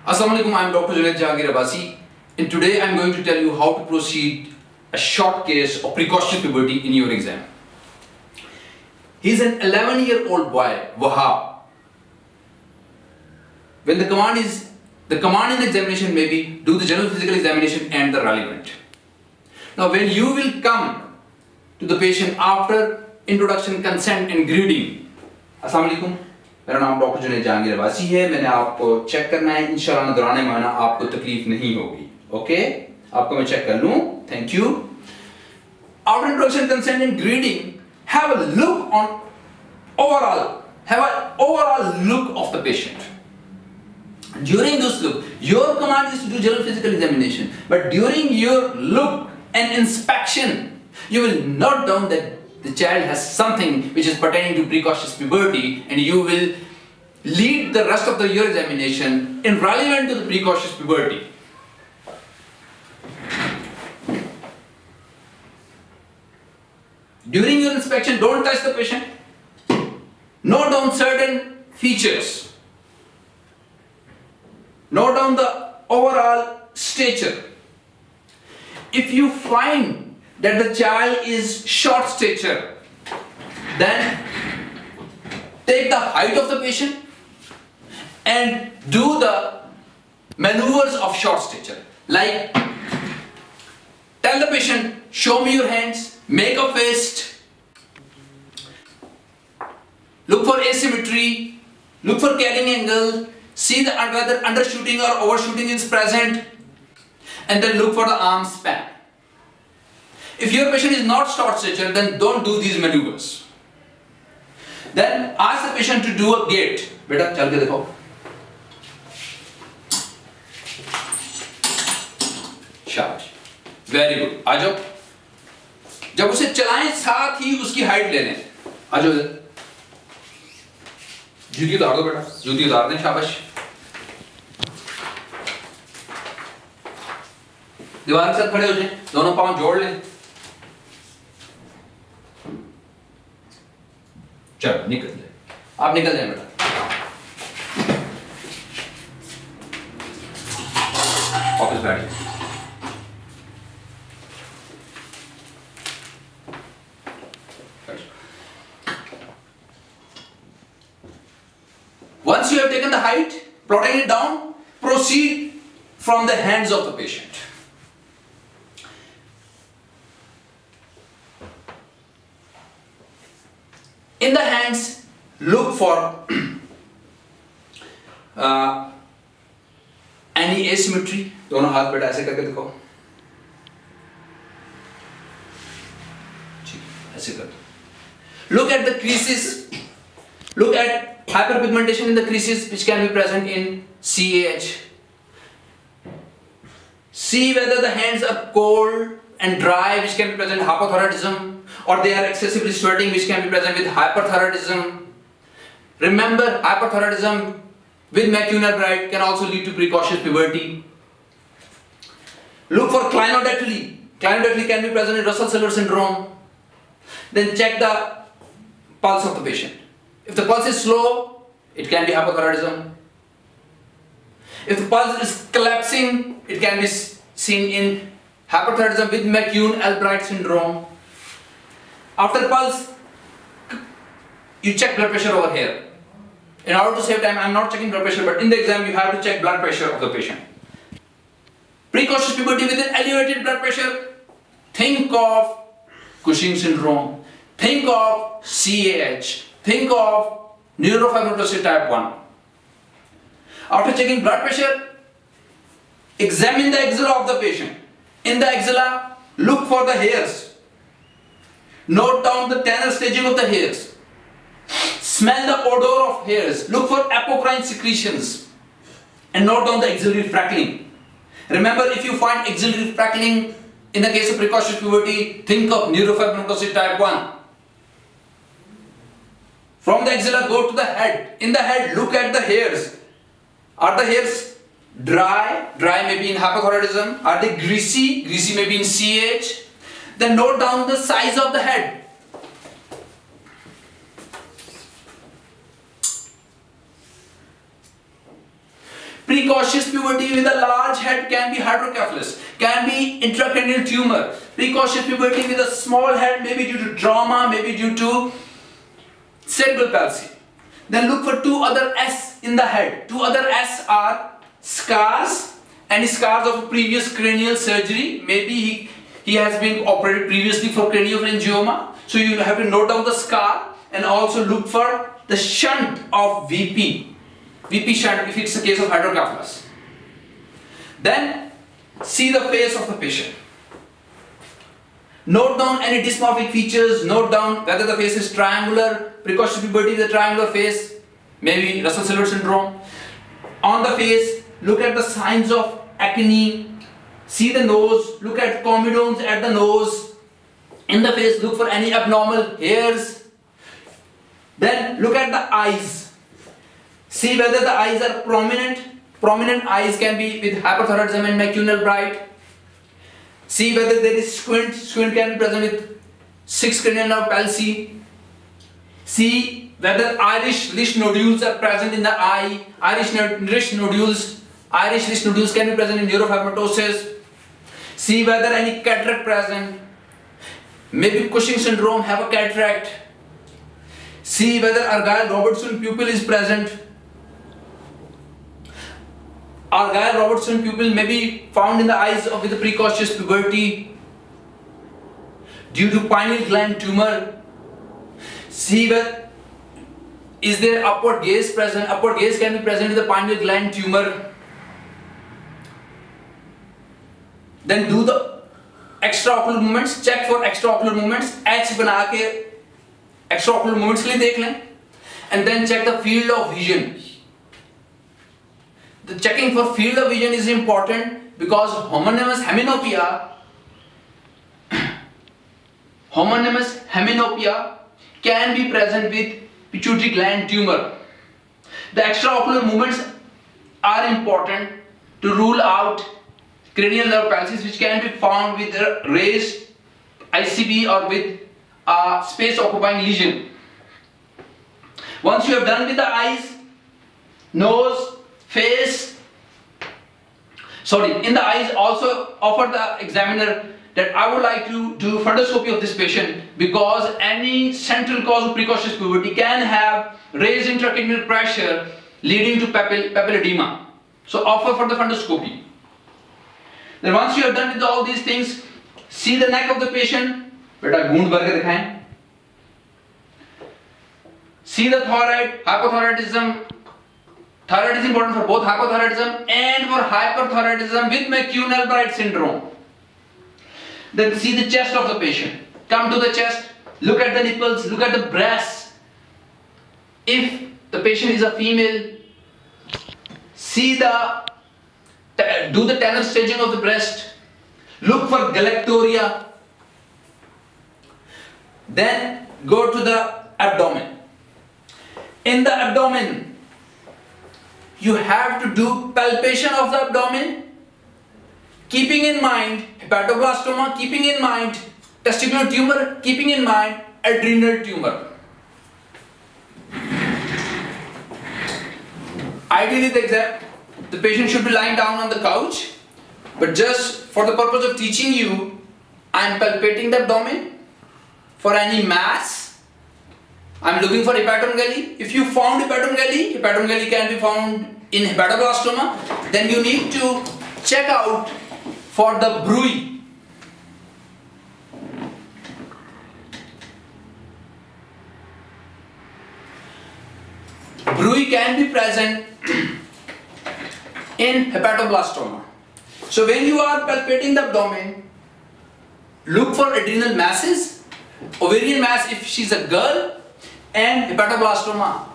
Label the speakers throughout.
Speaker 1: Assalamualaikum, I am Dr. Junaid Jahangir Abbasi and today I am going to tell you how to proceed a short case of precocious puberty in your exam. He is an 11 year old boy, Wahab. When the command is, the command in the examination may be do the general physical examination and the relevant. Now when you will come to the patient after introduction, consent and greeting. Assalamualaikum. मेरा नाम doctor Junaid Jahangir Abbasi है। मैंने आपको check करना है। इंशाल्लाह दौरान माना आपको तकलीफ़ नहीं होगी। ओके आपको मैं चेक कर लूँ। Thank you after introduction consent and greeting have a look on overall have a overall look of the patient during this look, your command is to do general physical examination. But during your look and inspection, you will note down that the child has something which is pertaining to precocious puberty and you will lead the rest of the year examination in relevant to the precocious puberty. During your inspection, don't touch the patient. Note down certain features. Note down the overall stature. If you find that the child is short stature, then take the height of the patient and do the maneuvers of short stature. Like tell the patient, show me your hands, make a fist, look for asymmetry, look for carrying angle, see the, whether undershooting or overshooting is present, and then look for the arm span. If your patient is not short stature, then don't do these maneuvers. Then ask the patient to do a gait. बेटा चल के देखो शाबाश very good आ जाओ जब उसे चलाएँ साथ ही उसकी हाइट ले लें आ जाओ जूती उतार दो बेटा जूती उतार दें शाबाश दीवार के साथ खड़े हो जाए दोनों पाँव जोड़ लें चलो निकल जाए आप निकल जाए बेटा ऑफ़िस बैठ Once you have taken the height, plotting it down, proceed from the hands of the patient. in the hands look for uh, any asymmetry दोनों हाथ बेटा ऐसे करके देखो ऐसे कर look at the creases look at hyperpigmentation in the creases which can be present in CAH see whether the hands are cold and dry which can be present in hypothyroidism or they are excessively sweating which can be present with hyperthyroidism. Remember hyperthyroidism with McCune Albright can also lead to precocious puberty. Look for clinodactyly. Clinodactyly can be present in Russell-Silver syndrome. Then check the pulse of the patient. If the pulse is slow, it can be hypothyroidism. If the pulse is collapsing, it can be seen in hyperthyroidism with McCune Albright syndrome. After pulse, you check blood pressure over here. In order to save time, I am not checking blood pressure, but in the exam you have to check blood pressure of the patient. Precocious puberty with an elevated blood pressure, think of Cushing syndrome, think of CAH, think of neurofibromatosis type 1. After checking blood pressure, examine the axilla of the patient. In the axilla, look for the hairs Note down the tanner staging of the hairs. Smell the odor of hairs. Look for apocrine secretions. And note down the axillary freckling. Remember, if you find axillary freckling in the case of precocious puberty, think of neurofibromatosis type 1. From the axilla, go to the head. In the head, look at the hairs. Are the hairs dry? Dry may be in hypothyroidism. Are they greasy? Greasy may be in CH. Then note down the size of the head. Precocious puberty with a large head can be hydrocephalus, can be intracranial tumor. Precocious puberty with a small head, maybe due to trauma, maybe due to cerebral palsy. Then look for two other S in the head. Two other S are scars, any scars of previous cranial surgery. Maybe he, he has been operated previously for craniopharyngioma. So you have to note down the scar and also look for the shunt of VP. VP shunt if it's a case of hydrocephalus. Then see the face of the patient. Note down any dysmorphic features, note down whether the face is triangular, precocious puberty with a triangular face, maybe Russell-Silver syndrome. On the face, look at the signs of acne, see the nose, look at comedones at the nose. In the face, look for any abnormal hairs. Then look at the eyes. See whether the eyes are prominent. Prominent eyes can be with hyperthyroidism and McCune Albright. See whether there is squint. Squint can be present with six cranial nerve palsy. See whether Iris Lisch nodules are present in the eye. Iris Lisch nodules. Iris Lisch nodules can be present in neurofibromatosis. See whether any cataract present. Maybe Cushing syndrome have a cataract. See whether Argyll-Robertson pupil is present. Argyll-Robertson pupil may be found in the eyes of with precocious puberty due to pineal gland tumor. See whether is there upward gaze present? Upward gaze can be present with the pineal gland tumor. Then do the extra ocular movements check for extra ocular movements H बना के extra ocular movements के लिए देख लें and then check the field of vision the checking for field of vision is important because homonymous heminopia homonymous heminopia can be present with pituitary gland tumor the extraocular movements are important to rule out cranial nerve palsies which can be found with a raised ICP or with a space occupying lesion. Once you have done with the eyes, nose, face, sorry, in the eyes also offer the examiner that I would like to do fundoscopy of this patient because any central cause of precocious puberty can have raised intracranial pressure leading to papil papilledema. So offer for the fundoscopy. Then once you have done with all these things, see the neck of the patient. बेटा गूंद भर के दिखाएँ. See the thyroid, hypothyroidism. Thyroid is important for both hypothyroidism and for hyperthyroidism with McCune-Albright syndrome. Then see the chest of the patient. Come to the chest, look at the nipples, look at the breasts. If the patient is a female, see the, do the Tanner staging of the breast. Look for galactorrhea. Then go to the abdomen. In the abdomen, you have to do palpation of the abdomen keeping in mind hepatoblastoma, keeping in mind testicular tumor, keeping in mind adrenal tumor. Ideally, the, exam, the patient should be lying down on the couch, but just for the purpose of teaching you, I am palpating the abdomen for any mass. I am looking for hepatomegaly. If you found hepatomegaly, hepatomegaly can be found in hepatoblastoma, then you need to check out for the bruit. Bruit can be present in hepatoblastoma. So when you are palpating the abdomen, look for adrenal masses, ovarian mass if she's a girl, and hepatoblastoma.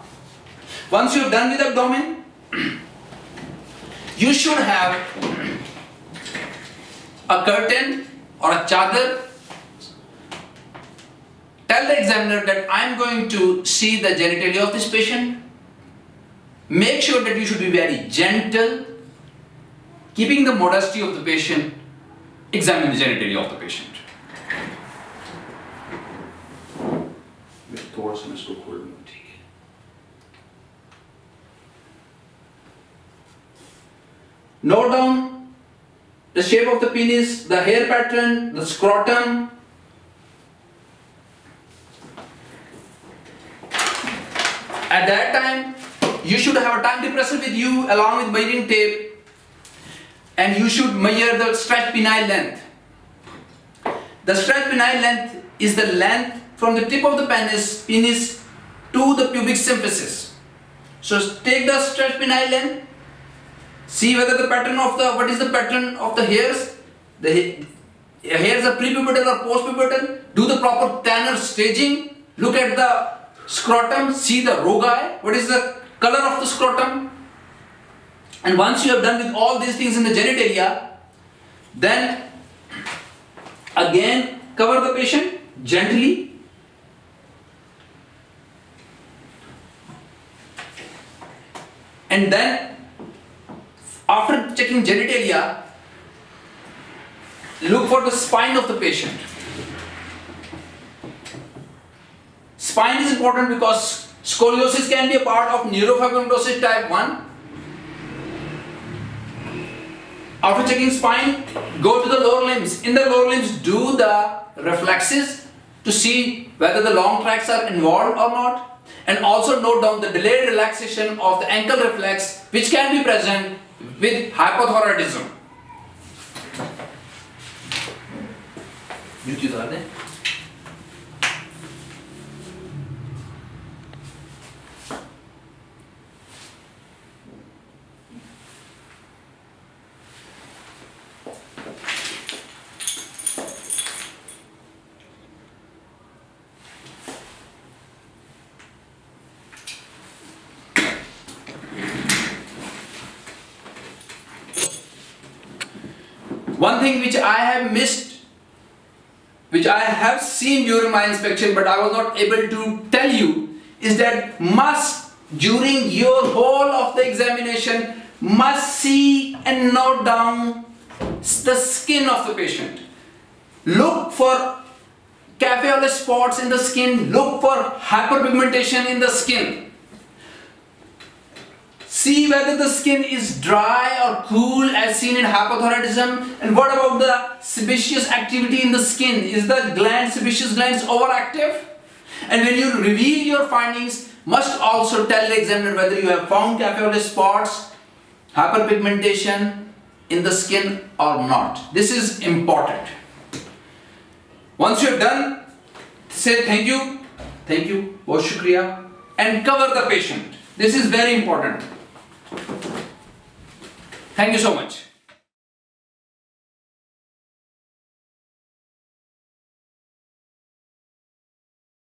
Speaker 1: Once you have done with the abdomen, you should have a curtain or a chadar. Tell the examiner that I am going to see the genitalia of this patient. Make sure that you should be very gentle, keeping the modesty of the patient. Examine the genitalia of the patient. Note down the shape of the penis, the hair pattern, the scrotum. At that time, you should have a time depressor with you along with measuring tape and you should measure the stretch penile length. The stretch penile length is the length from the tip of the penis, penis to the pubic symphysis. So take the stretch penile length, see whether the pattern of the, what is the pattern of the hairs, the hairs are prepubertal or postpubertal, do the proper Tanner staging, look at the scrotum, see the rugae, what is the color of the scrotum, and once you have done with all these things in the genitalia, then again cover the patient gently. And then after checking genitalia, look for the spine of the patient. Spine is important because scoliosis can be a part of neurofibromatosis type 1 After checking spine, go to the lower limbs. In the lower limbs, do the reflexes to see whether the long tracts are involved or not. And also note down the delayed relaxation of the ankle reflex which can be present with hypothyroidism. One thing which I have missed, which I have seen during my inspection but I was not able to tell you, is that must during your whole of the examination must see and note down the skin of the patient. Look for lait spots in the skin, look for hyperpigmentation in the skin. See whether the skin is dry or cool as seen in hypothyroidism. And what about the sebaceous activity in the skin? Is the gland, sebaceous glands overactive? And when you reveal your findings, must also tell the examiner whether you have found cafe spots, hyperpigmentation in the skin or not. This is important. Once you have done, say thank you, thank you, wash shukriya, and cover the patient. This is very important. Thank you so much.